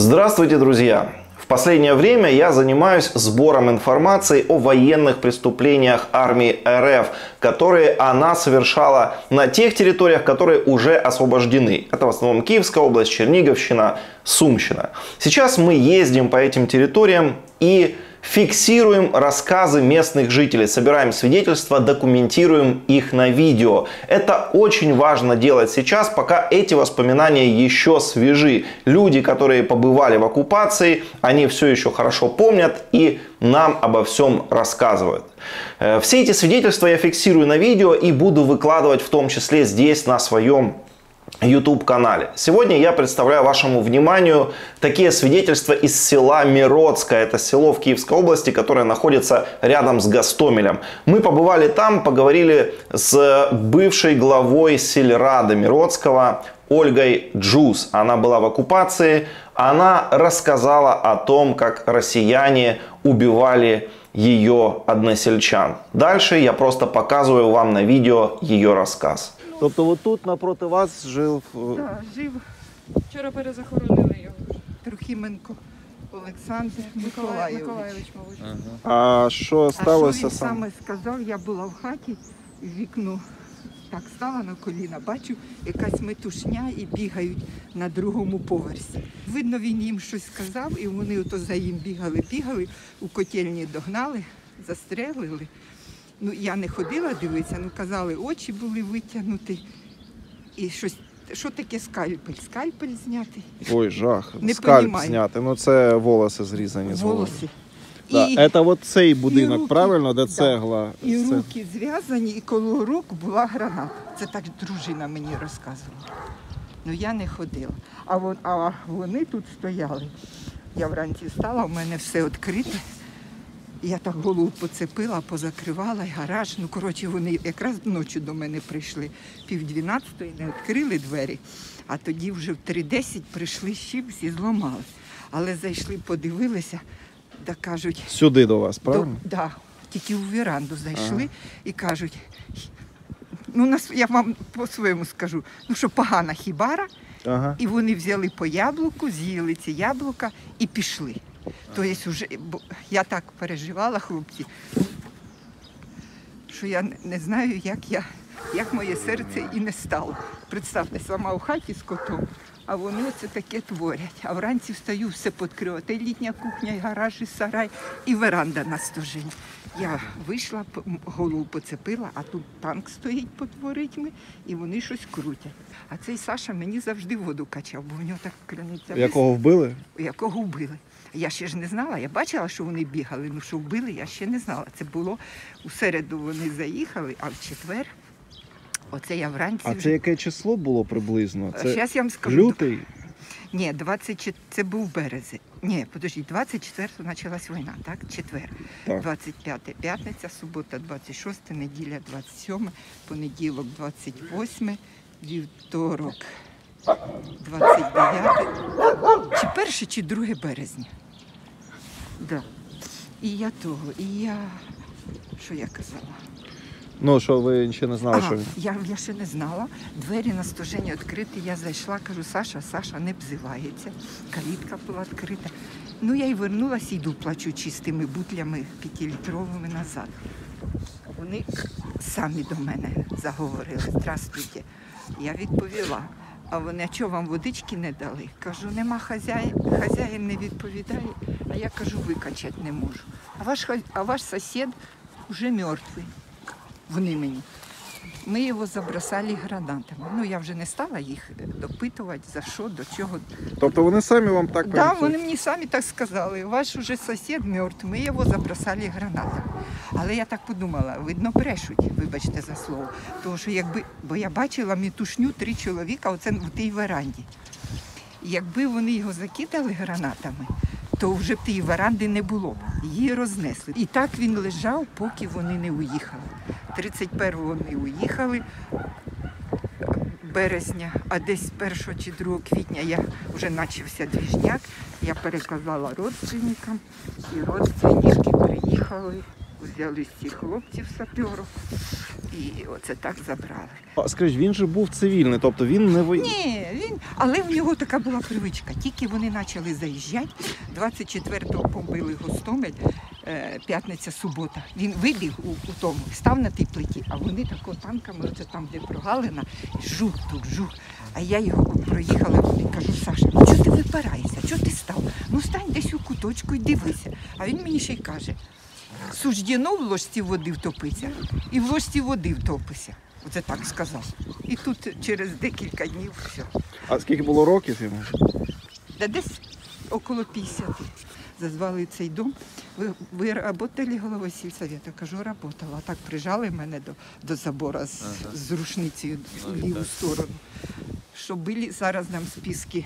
Здравствуйте, друзья! В последнее время я занимаюсь сбором информации о военных преступлениях армии РФ, которые она совершала на тех территориях, которые уже освобождены. Это в основном Киевская область, Черниговщина, Сумщина. Сейчас мы ездим по этим территориям и Фиксируем рассказы местных жителей, собираем свидетельства, документируем их на видео. Это очень важно делать сейчас, пока эти воспоминания еще свежи. Люди, которые побывали в оккупации, они все еще хорошо помнят и нам обо всем рассказывают. Э, все эти свидетельства я фиксирую на видео и буду выкладывать в том числе здесь на своем YouTube канале. Сегодня я представляю вашему вниманию такие свидетельства из села Миродское. Это село в Киевской области, которое находится рядом с Гастомелем. Мы побывали там, поговорили с бывшей главой сельрада Миродского Ольгой Джуз. Она была в оккупации. Она рассказала о том, как россияне убивали ее односельчан. Дальше я просто показываю вам на видео ее рассказ. Тобто отут напроти вас жив. е, Так, жив Вчора перезахоронили його. Трохименко Олександр Миколай, Миколайович. Миколайович, мабуть. А що А сталося що він саме? саме сказав, я була в хаті, в вікно так стала на коліна, бачу, якась метушня і бігають на другому поверсі. Видно, він їм щось сказав, і вони ото за їм бігали, бігали, у котельні догнали, застрелили. Ну, я не ходила дивитися, ну казали, очі були витягнуті. І щось, що таке скальпель? Скальпель знятий, Ой, жах. Не Скальп понімаю. зняти. Ну це волоси зрізані з голови. волоси. Да. Це от цей будинок, руки. правильно, де Да. цегла. І Це- руки зв'язані, і коло рук була граната. Це так дружина мені розказувала. Ну я не ходила. А, вон, а вони тут стояли. Я вранці встала, у мене все відкрите. Я так голову поцепила, позакривала і гараж. Ну, коротше, вони якраз ночі до мене прийшли. Пів дванадцятої не відкрили двері, а тоді вже в 3.10 прийшли щіпс і зламали. Але зайшли, подивилися, та кажуть, Сюди до вас, правильно? до, да, тільки у веранду зайшли і кажуть, ну нас, я вам по-своєму скажу, ну що погана хібара, Ага. і вони взяли по яблуку, з'їли ці яблука і пішли. Тобто вже, бо я так переживала, хлопці, що я не- знаю, як я, як моє серце і не стало. Представте, сама у хаті з котом, а вони це таке творять. А вранці встаю, все підкрила. Та й літня кухня, і гараж, і сарай, і веранда на стожині. Я вийшла, голову поцепила, а тут танк стоїть під ворітьми, і вони щось крутять. А цей Саша мені завжди воду качав, бо в нього так криниця Якого вбили? якого вбили. Я ще ж не знала, я бачила, що вони бігали, ну що вбили, я ще не знала. Це було у середу вони заїхали, а в четвер, оце я вранці. А це яке число було приблизно? Це Зараз я вам скажу. лютий? Ні, 24, це був березень. Ні, подожди, 24-го почалась війна, так? Четвер. Так. 25 п'ятниця, субота 26, неділя 27, понеділок 28, вівторок 29. Чи перше, чи 2 березня. Да. І я того, і я. Що я казала? Ну, що ви ще не знали, що він. я, я ще не знала. Двері на стожені відкриті. Я зайшла, кажу, Саша, Саша не взивається. Калітка була відкрита. Ну, я й вернулася, йду, плачу чистими бутлями п'ятилітровими назад. Вони самі до мене заговорили. Здравствуйте. Я відповіла. А вони, а чого вам водички не дали? Кажу, нема хазяїн, хазяїн не відповідає, а я кажу, викачати не можу. А ваш, а ваш сусід вже мертвий. Вони мені. Ми його забросали гранатами. Ну, я вже не стала їх допитувати, за що, до чого. Тобто вони самі вам так Так, да, вони мені самі так сказали. Ваш уже сусід мертвий, ми його забросали гранатами. Але я так подумала, видно, брешуть, вибачте за слово. Тому що якби, бо я бачила мітушню три чоловіка оце в тій веранді. Якби вони його закидали гранатами, то вже б тієї веранди не було. Її рознесли. І так він лежав, поки вони не уїхали. 31-го вони уїхали березня, а десь 1 чи 2 квітня я вже почався двіжняк. Я переказала родственникам, і родственники приїхали, взяли всіх хлопців саперів. І оце так забрали. А скажіть, він же був цивільний, тобто він не воєнний. Ні, він, але в нього така була привичка. Тільки вони почали заїжджати, 24-го побили Гостомель, е, п'ятниця, субота. Він вибіг у, у тому, став на тій плиті, а вони тако танками, оце там, де прогалина, жух тут, жух. А я його проїхала і кажу, Саша, ну чого ти випираєшся? Чого ти став? Ну стань десь у куточку і дивися. А він мені ще й каже: суждено в ложці води втопиться, і в ложці води втопися. Оце так сказав. І тут через декілька днів все. А скільки було років йому? Да десь около 50. Зазвали цей дом. Ви, ви працювали головою сільсовета? Кажу, працювала. Так прижали мене до, до забора з, з рушницею в ліву сторону. Що були зараз нам списки.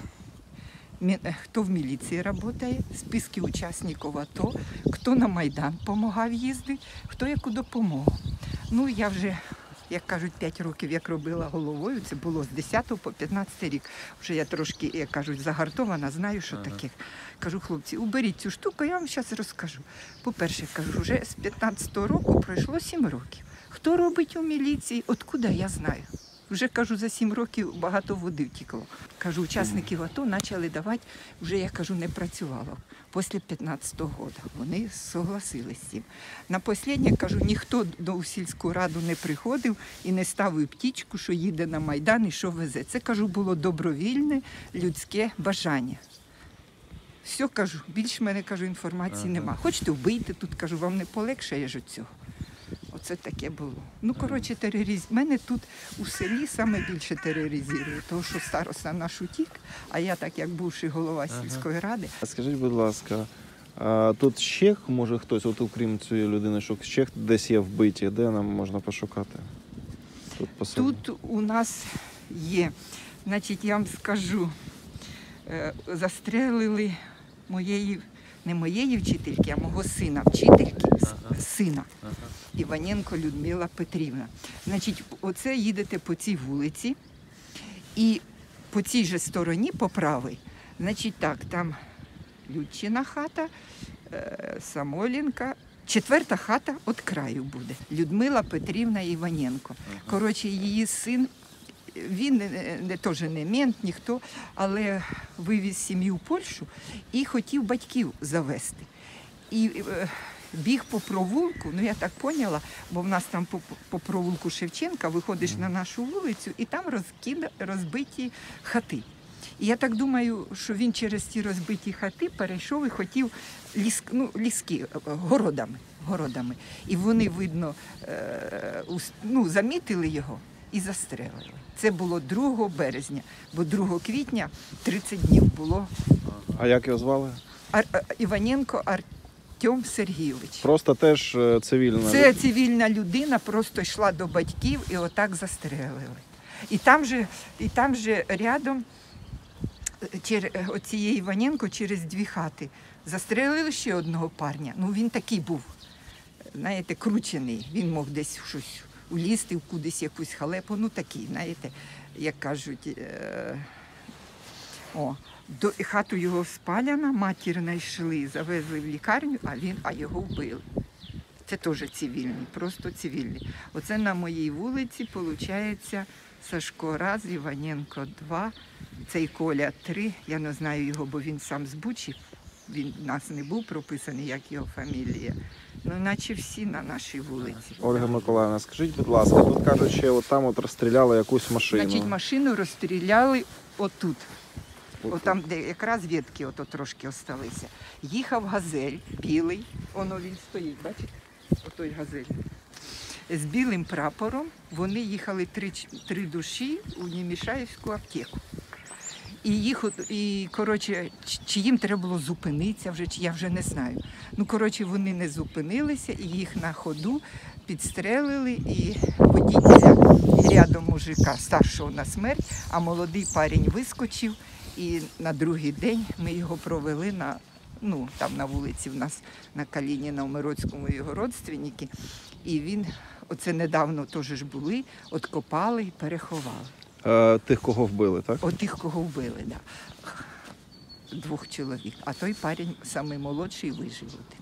Хто в міліції працює, списки учасників АТО, хто на Майдан допомагав їздити, хто яку допомогу. Ну, я вже, як кажуть, 5 років як робила головою, це було з 10 по 15 рік. Вже я трошки, як кажуть, загартована, знаю, що таке. Кажу, хлопці, уберіть цю штуку, я вам зараз розкажу. По-перше, кажу, вже з 15-го року пройшло 7 років. Хто робить у міліції, откуда я знаю. Вже кажу, за 7 років багато води втекло. Кажу, учасників АТО почали давати, вже я кажу, не працювало. Після 15-го року. Вони согласились з цим. На останнє, кажу, ніхто до сільську раду не приходив і не ставив птічку, що їде на Майдан і що везе. Це, кажу, було добровільне людське бажання. Все кажу, більш мене кажу, інформації нема. Хочете вбийте тут, кажу, вам не полегшає ж від цього. Оце таке було. Ну, коротше, тероризм. Мене тут у селі саме більше тероризує, тому що староста наш утік, а я, так як бувший голова сільської ради, А Скажіть, будь ласка, а тут ще може хтось, от окрім цієї людини, що ще десь є вбиті, де нам можна пошукати? Тут по. Тут у нас є, значить, я вам скажу, е, застрелили моєї, не моєї вчительки, а мого сина, вчительки, сина. Іваненко Людмила Петрівна. Значить, оце їдете по цій вулиці, і по цій же стороні, по правій, значить так, там Людчина хата, е, Самолінка. Четверта хата від краю буде. Людмила Петрівна Іваненко. Коротше, її син, він е, не теж не мент, ніхто, але вивіз сім'ю в Польщу і хотів батьків завести. І е, біг по провулку, ну я так поняла, бо в нас там по, по провулку Шевченка виходиш на нашу вулицю, і там розкида, розбиті хати. І я так думаю, що він через ті розбиті хати перейшов і хотів ліс, ну, ліски е, городами, городами. І вони, видно, е, ну, замітили його і застрелили. Це було 2 березня, бо 2 квітня 30 днів було А як його звали? Ар- Іваненко Артем Сергійович. Просто теж е, цивільна. Це цивільна людина просто йшла до батьків і отак застрелили. І там же, і там же рядом чер, оцієї Іваненко через дві хати застрелили ще одного парня. Ну він такий був, знаєте, кручений. Він мог десь щось улізти, в кудись якусь халепу. Ну такий, знаєте, як кажуть. Е- о, до хату його спаляна, матір знайшли, завезли в лікарню, а він, а його вбили. Це теж цивільний, просто цивільний. Оце на моїй вулиці, виходить, Сашко раз, Іваненко два, цей Коля три. Я не знаю його, бо він сам з Бучі. Він в нас не був прописаний, як його фамілія. Ну, наче всі на нашій вулиці. Ольга Миколаївна, скажіть, будь ласка, тут кажуть, що от там от розстріляли якусь машину. Значить, машину розстріляли отут. Там, де якраз ветки ото трошки осталися. Їхав газель білий, воно він стоїть, бачите? Отой газель. З білим прапором вони їхали три, три душі у Німішаївську аптеку. І їх і коротше, чи- їм треба було зупинитися вже, чи я вже не знаю. Ну коротше, вони не зупинилися, і їх на ходу підстрелили, і водителя рядом мужика старшого на смерть, а молодий парень вискочив. І на другий день ми його провели на ну там на вулиці в нас на Каліні, на Умироцькому його родственники. І він, оце недавно теж ж були, откопали і переховали. Е, тих, кого вбили, так? Отих, кого вбили, да. Двох чоловік. А той парень самий молодший вижив один.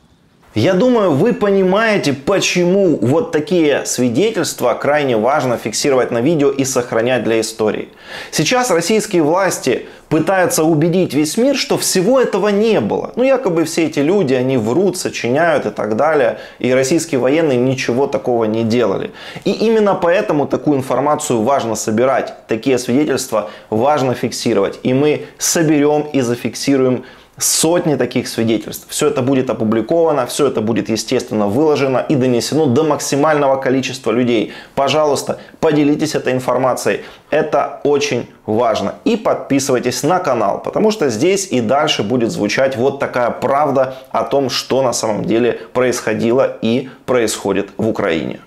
Я думаю, вы понимаете, почему вот такие свидетельства крайне важно фиксировать на видео и сохранять для истории. Сейчас российские власти пытаются убедить весь мир, что всего этого не было. Ну, якобы все эти люди, они врут, сочиняют и так далее. И российские военные ничего такого не делали. И именно поэтому такую информацию важно собирать. Такие свидетельства важно фиксировать. И мы соберем и зафиксируем сотни таких свидетельств. Все это будет опубликовано, все это будет, естественно, выложено и донесено до максимального количества людей. Пожалуйста, поделитесь этой информацией. Это очень важно. И подписывайтесь на канал, потому что здесь и дальше будет звучать вот такая правда о том, что на самом деле происходило и происходит в Украине.